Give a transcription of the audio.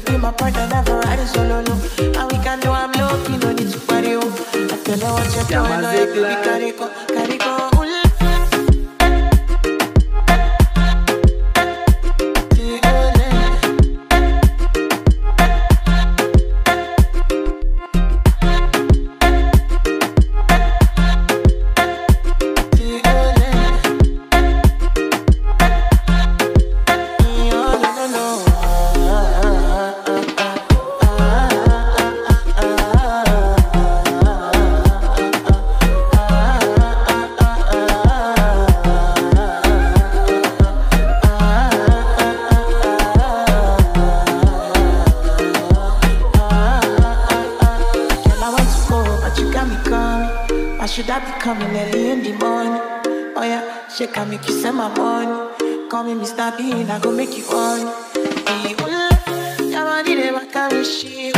could be my partner, never ride solo. And we can do I'm low, key, no need to. Oh. I tell what you're doing, oh, they baby, coming. Why should I be coming early in the morning? Oh yeah, she can make you send my money. Call me Mr. Bean, I go make you on. Hey, ooh, your body, they back and she,